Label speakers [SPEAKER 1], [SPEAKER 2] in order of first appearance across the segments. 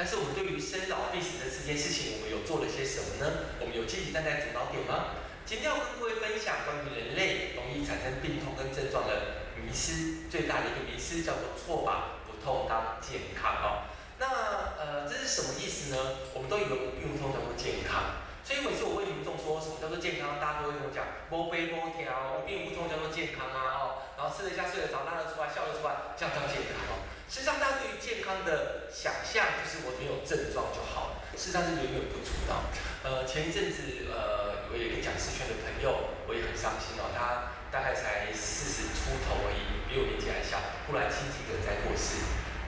[SPEAKER 1] 但是我们对于生老病死的这件事情，我们有做了些什么呢？我们有积极站在主导点吗？今天要跟各位分享关于人类容易产生病痛跟症状的迷失，最大的一个迷失叫做错把不痛当健康哦。那呃，这是什么意思呢？我们都以为无病痛叫做健康，所以每次我问民众说什么叫做健康，大家都会跟我讲，摸背摸条，无病无痛叫做健康啊哦，然后吃得下睡得着，拉得出来笑得出来，这样叫健康哦。实际上，大家对于健康的想象就是我没有症状就好了，事实上是远远不足的。呃，前一阵子，呃，我有一个讲师圈的朋友，我也很伤心哦。他大概才四十出头而已，比我年纪还小，忽然亲戚的在过世。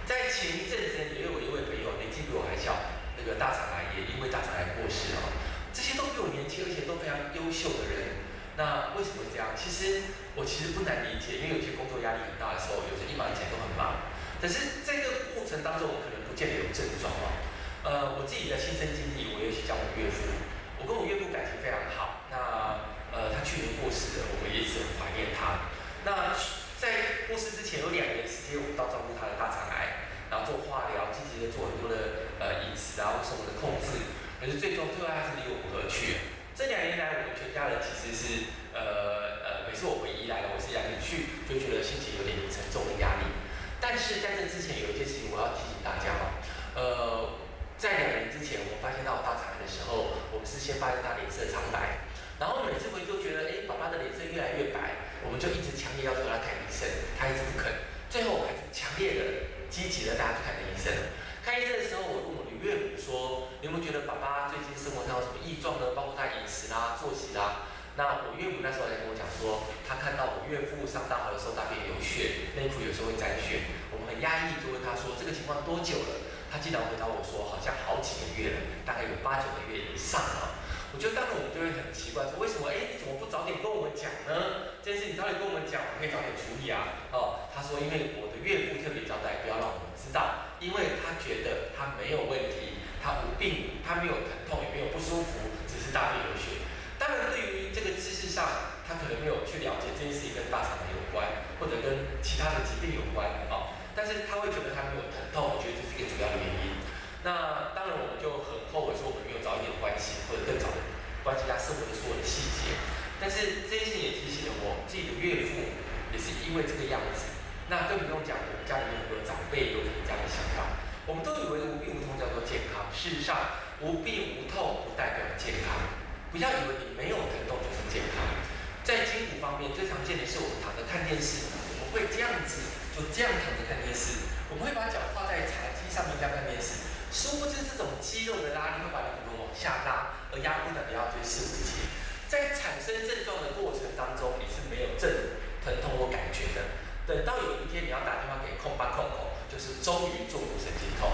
[SPEAKER 1] 在前一阵子，也有我一位朋友，年纪比我还小，那个大肠癌也因为大肠癌过世哦。这些都比我年轻，而且都非常优秀的人。那为什么会这样？其实我其实不难理解，因为有些工作压力很大的时候，有时一忙以前都很忙。可是在这个过程当中，我可能不见得有症状哦。呃，我自己的亲身经历，我也去讲我岳父。我跟我岳父感情非常好。那呃，他去年过世了，我们也一直很怀念他。那在过世之前有两年时间，我们到照顾他的大肠癌，然后做化疗，积极的做很多的呃饮食啊，或什么的控制。可是最终最后还是离我们而去。这两年来，我们全家人其实是呃呃，每次我回宜来了，我是养你去，就觉得心情有点沉重的压力。但是在这之前有一件事情我要提醒大家哦，呃，在两年之前我发现到我大肠癌的时候，我们是先发现他脸色苍白，然后每次回就觉得，哎，爸爸的脸色越来越白，我们就一直强烈要求他看医生，他一直不肯，最后我还是强烈的、积极的带他去看医生。看医生的时候，我问我的岳母说，你有没有觉得爸爸最近生活上有什么异状呢？包括他饮食啦、作息啦。那我岳母那时候也跟我讲说，她看到我岳父上大号的时候大便有血，内裤有时候会沾血，我们很压抑，就问他说这个情况多久了？他竟然回答我说好像好几个月了，大概有八九个月以上了。我觉得当时我们就会很奇怪，说为什么？哎，你怎么不早点跟我们讲呢？这件事你早点跟我们讲，我们可以早点处理啊。哦，他说因为我的岳父特别交代，不要让我们知道，因为他觉得他没有问题，他无病，他没有疼痛，也没有不舒服，只是大便有血。当然，对于这个知识上，他可能没有去了解这件事情跟大肠癌有关，或者跟其他的疾病有关哦。但是他会觉得他没有疼痛，我觉得这是一个主要的原因。那当然，我们就很后悔说我们没有早一点关心，或者更早的关心他生活的所有的细节。但是这些也提醒了我自己的岳父，也是因为这个样子。那更不用讲，我们家里面很多长辈有可能这样的想法。我们都以为无病无痛叫做健康，事实上，无病无痛不代表健康。不要以为你没有疼痛就是健康。在筋骨方面，最常见的是我们躺在看电视，我们会这样子，就这样躺着看电视。我们会把脚跨在茶几上面这样看电视。殊不知，这种肌肉的拉力会把你骨头往下拉，而压迫的比较椎四五节。在产生症状的过程当中，你是没有症疼痛或感觉的。等到有一天你要打电话给空巴空口，就是终于做骨神经痛。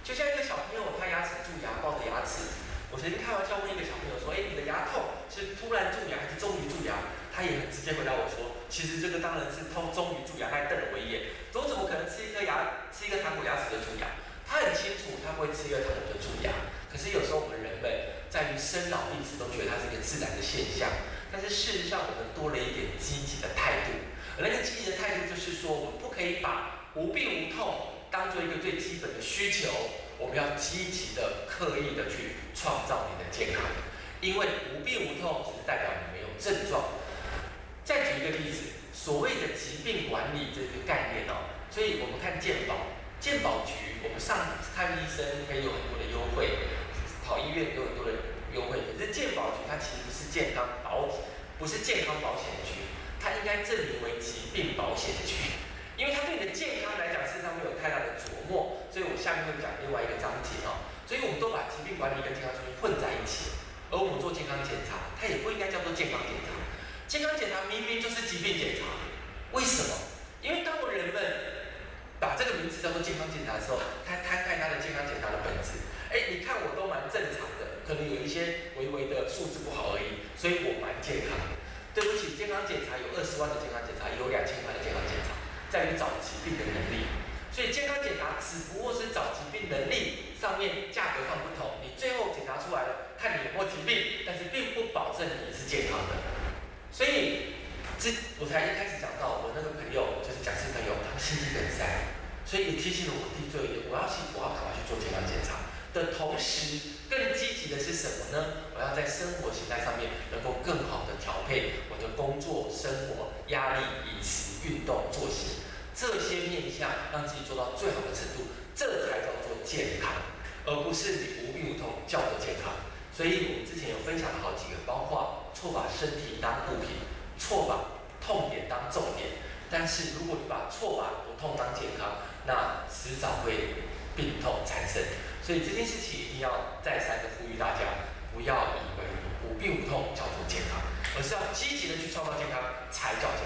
[SPEAKER 1] 就像一个小朋友，他牙齿蛀牙，抱着牙齿。我曾经开玩笑问一个小朋友说：“哎，你的牙痛是突然蛀牙还是终于蛀牙？”他也很直接回答我说：“其实这个当然是通终于蛀牙。”他瞪了我一眼，我怎么可能吃一颗牙吃一个糖果牙齿的蛀牙？他很清楚他会吃一个糖果的蛀牙。可是有时候我们人们在于生老病死都觉得它是一个自然的现象，但是事实上我们多了一点积极的态度。而那个积极的态度就是说，我们不可以把无病无痛当做一个最基本的需求。我们要积极的、刻意的去创造你的健康，因为无病无痛只是代表你没有症状。再举一个例子，所谓的疾病管理这个概念哦，所以我们看健保，健保局我们上看医生可以有很多的优惠，跑医院有很多的优惠。可是健保局它其实是健康保，不是健康保险局，它应该证明为疾病保险局。因为它对你的健康来讲，事实上没有太大的琢磨，所以我下面会讲另外一个章节哦。所以我们都把疾病管理跟健康中心混在一起，而我们做健康检查，它也不应该叫做健康检查。健康检查明明就是疾病检查，为什么？因为当我人们把这个名词叫做健康检查的时候，他摊开他的健康检查的本质，哎，你看我都蛮正常的，可能有一些微微的数字不好而已，所以我蛮健康。对不起，健康检查有二十万的健康检查，有两千块的健康检查。在于找疾病的能力，所以健康检查只不过是找疾病能力上面价格上不同，你最后检查出来了，看你有没有疾病，但是并不保证你是健康的。所以这我才一开始讲到，我那个朋友就是讲师朋友，他心肌梗塞，所以也提醒了我弟最后一，我要去，我要赶快去做健康检查的同时，更积极的是什么呢？我要在生活形态上面能够更好的调配我的工作、生活、压力、饮食、运动、作息这些面向，让自己做到最好的程度，这才叫做健康，而不是你无病无痛叫做健康。所以我们之前有分享了好几个，包括错把身体当物品，错把。但是如果你把错把不痛当健康，那迟早会病痛缠身，所以这件事情一定要再三的呼吁大家，不要以为无病无痛叫做健康，而是要积极的去创造健康才叫健康。